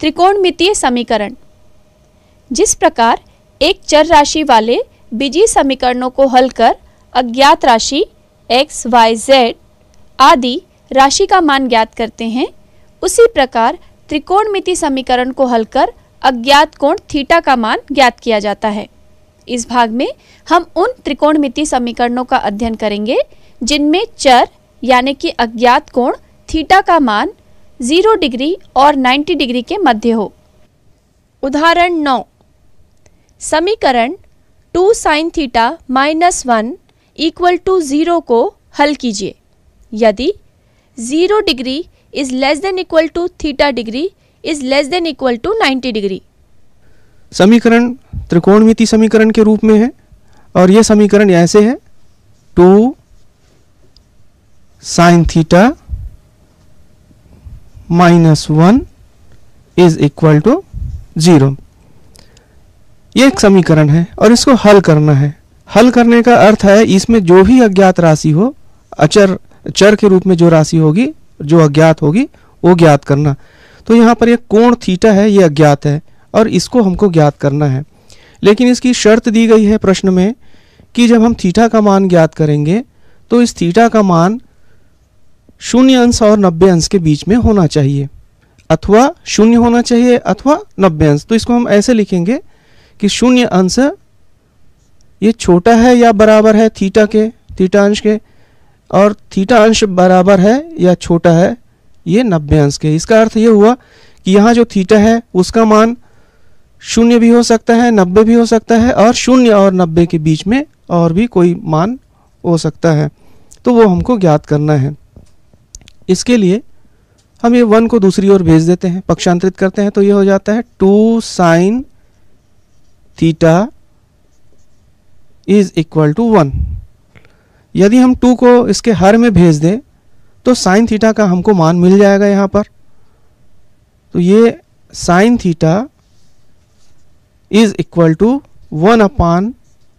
त्रिकोणमितीय समीकरण। जिस प्रकार एक चर राशि वाले बीजीय समीकरणों को हल कर अज्ञात राशि x, y, z आदि राशि का मान ज्ञात करते हैं उसी प्रकार त्रिकोणमिति समीकरण को हल कर अज्ञात कोण थीटा का मान ज्ञात किया जाता है। इस भाग में हम उन त्रिकोणमिति समीकरणों का अध्ययन करेंगे जिनमें चर यानी कि अज्ञात कोण थीटा का मान ज़ीरो डिग्री और 90 डिग्री के मध्य हो। उदाहरण नौ। समीकरण two sine theta minus one equal to zero को हल कीजिए। यदि zero degree is less than equal to theta degree is less than equal to 90 degree. समीकरण त्रिकोणमिति समीकरण के रूप में है और यह समीकरण ऐसे है। Two sine theta minus one is equal to zero एक समीकरण है और इसको हल करना है। हल करने का अर्थ है इसमें जो भी अज्ञात राशि हो, अचर, चर के रूप में जो राशि होगी, जो अज्ञात होगी, वो ज्ञात करना। तो यहाँ पर एक कोण थीटा है, ये अज्ञात है और इसको हमको ज्ञात करना है। लेकिन इसकी शर्त दी गई है प्रश्न में कि जब हम थीटा का मान ज्ञात करेंगे तो इस थीटा का मान शून्य अंश और नब्बे अंश के बीच में होना चाहिए। अथवा शून्य होना चाहिए अथवा नब्बे अंश। तो इसको हम ऐसे लिखेंगे कि शून्य अंश ये छोटा है या बराबर है थीटा के, थीटा अंश के, और थीटा अंश बराबर है या छोटा है ये नब्बे अंश के। इसका अर्थ ये हुआ कि यहाँ जो थीटा है, उसका मान शून्य भी हो सकता है, नब्बे भी हो सकता है, और शून्य और नब्बे के बीच में और भी कोई मान हो सकता है। तो वो हमको ज्ञात करना है। इसके लिए हम ये वन को दूसरी ओर भेज देते हैं, पक्षांतरित करते हैं तो ये हो जाता है two sine theta is equal to one. यदि हम टू को इसके हर में भेज दें तो साइन थीटा का हमको मान मिल जाएगा यहाँ पर। तो ये sine theta is equal to one upon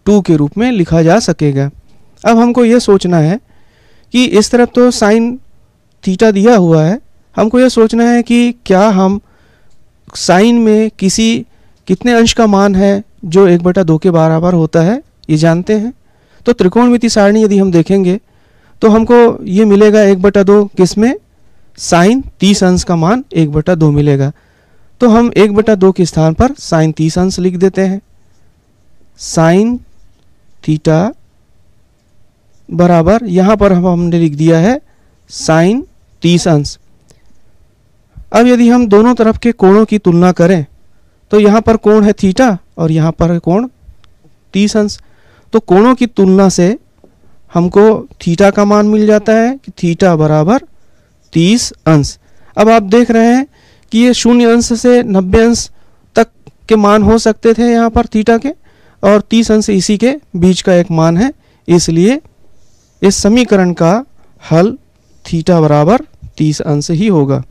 two के रूप में लिखा जा सकेगा। अब हमको ये सोचना है कि इस तरफ़ तो साइन थीटा दिया हुआ है, हमको यह सोचना है कि क्या हम साइन में किसी, कितने अंश का मान है जो एक बटा दो के बराबर होता है, ये जानते हैं? तो त्रिकोणमिति सारणी यदि हम देखेंगे तो हमको ये मिलेगा एक बटा दो किसमें? साइन तीस अंश का मान एक बटा दो मिलेगा। तो हम एक बटा दो के स्थान पर साइन तीस अंश लिख देते हैं। साइन थीटा बराबर, यहाँ पर हम हमने लिख दिया है साइन तीस अंश अब यदि हम दोनों तरफ़ के कोणों की तुलना करें तो यहाँ पर कोण है थीटा और यहाँ पर कोण तीस अंश तो कोणों की तुलना से हमको थीटा का मान मिल जाता है कि थीटा बराबर तीस अंश। अब आप देख रहे हैं कि ये शून्य अंश से नब्बे अंश तक के मान हो सकते थे यहाँ पर थीटा के, और तीस अंश इसी के बीच का एक मान है, इसलिए इस समीकरण का हल थीटा बराबर तीस अंश ही होगा।